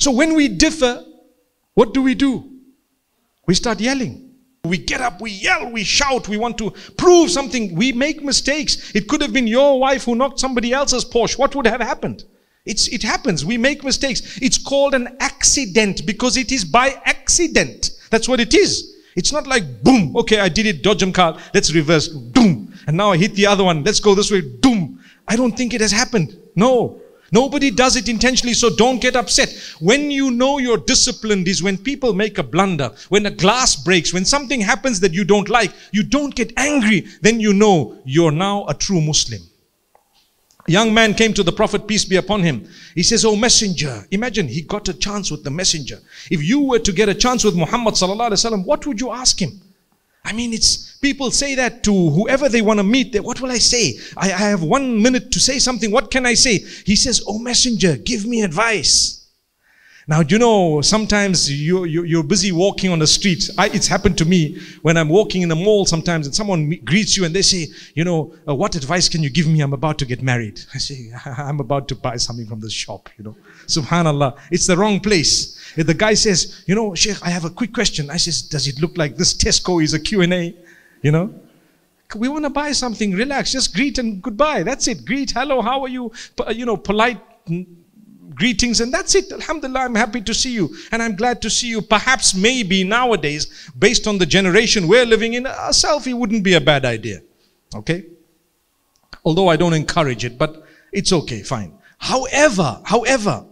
So when we differ, what do we do? We start yelling. We get up, we yell, we shout, we want to prove something. We make mistakes. It could have been your wife who knocked somebody else's Porsche. What would have happened? It's, it happens. We make mistakes. It's called an accident because it is by accident. That's what it is. It's not like boom, okay, I did it, dodge car, let's reverse, boom. And now I hit the other one, let's go this way, boom. I don't think it has happened. No. Nobody does it intentionally, so don't get upset. When you know you're disciplined is when people make a blunder, when a glass breaks, when something happens that you don't like, you don't get angry, then you know you're now a true Muslim. A young man came to the Prophet, peace be upon him. He says, Oh messenger, imagine he got a chance with the messenger. If you were to get a chance with Muhammad, what would you ask him? I mean, it's people say that to whoever they want to meet. What will I say? I, I have one minute to say something. What can I say? He says, Oh, messenger, give me advice. Now, you know, sometimes you, you, are busy walking on the street. I, it's happened to me when I'm walking in the mall sometimes and someone greets you and they say, you know, uh, what advice can you give me? I'm about to get married. I say, I'm about to buy something from the shop, you know. Subhanallah. It's the wrong place. If the guy says, you know, Sheikh, I have a quick question. I says, does it look like this Tesco is a Q&A? You know? We want to buy something, relax, just greet and goodbye. That's it. Greet, hello, how are you? You know, polite greetings, and that's it. Alhamdulillah, I'm happy to see you, and I'm glad to see you. Perhaps, maybe nowadays, based on the generation we're living in, a selfie wouldn't be a bad idea. Okay? Although I don't encourage it, but it's okay, fine. However, however,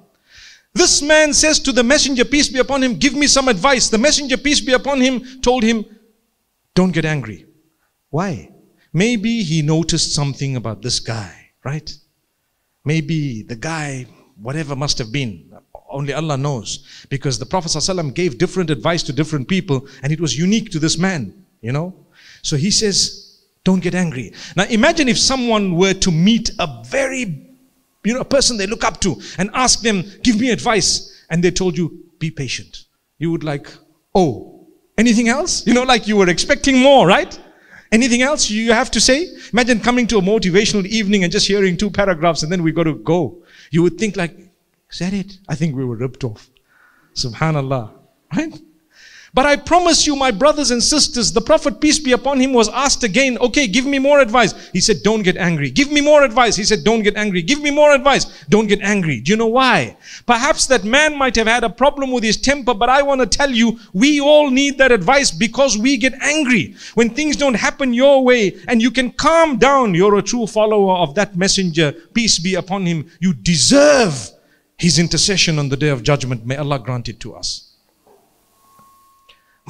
this man says to the messenger, peace be upon him, give me some advice. The messenger, peace be upon him, told him, don't get angry. Why? Maybe he noticed something about this guy, right? Maybe the guy, whatever must have been, only Allah knows. Because the Prophet ﷺ gave different advice to different people and it was unique to this man, you know? So he says, don't get angry. Now imagine if someone were to meet a very you know, a person they look up to and ask them, give me advice. And they told you, be patient. You would like, oh, anything else? You know, like you were expecting more, right? Anything else you have to say? Imagine coming to a motivational evening and just hearing two paragraphs and then we got to go. You would think like, is that it? I think we were ripped off. Subhanallah. Right? But I promise you, my brothers and sisters, the Prophet, peace be upon him, was asked again, okay, give me more advice. He said, don't get angry. Give me more advice. He said, don't get angry. Give me more advice. Don't get angry. Do you know why? Perhaps that man might have had a problem with his temper, but I want to tell you, we all need that advice because we get angry. When things don't happen your way and you can calm down, you're a true follower of that messenger, peace be upon him. You deserve his intercession on the day of judgment. May Allah grant it to us.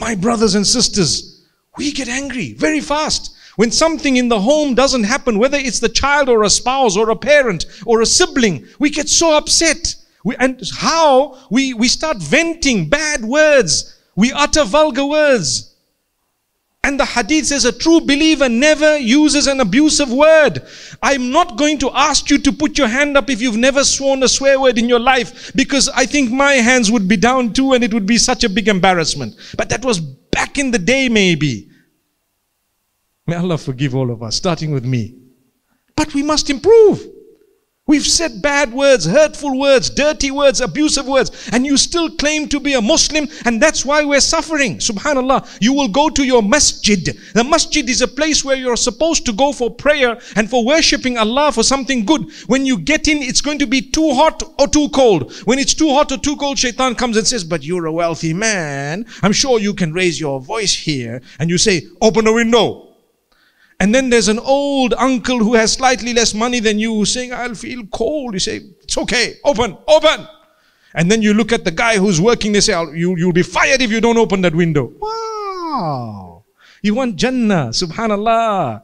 My brothers and sisters, we get angry very fast. When something in the home doesn't happen, whether it's the child or a spouse or a parent or a sibling, we get so upset. We, and how we, we start venting bad words. We utter vulgar words. And the hadith says a true believer never uses an abusive word. I'm not going to ask you to put your hand up if you've never sworn a swear word in your life because I think my hands would be down too and it would be such a big embarrassment. But that was back in the day maybe. May Allah forgive all of us, starting with me. But we must improve. We've said bad words, hurtful words, dirty words, abusive words, and you still claim to be a Muslim, and that's why we're suffering. Subhanallah. You will go to your masjid. The masjid is a place where you're supposed to go for prayer and for worshipping Allah for something good. When you get in, it's going to be too hot or too cold. When it's too hot or too cold, shaitan comes and says, But you're a wealthy man. I'm sure you can raise your voice here. And you say, Open a window. And then there's an old uncle who has slightly less money than you saying, I'll feel cold. You say, it's okay, open, open. And then you look at the guy who's working, they say, you, you'll be fired if you don't open that window. Wow. You want Jannah, subhanallah.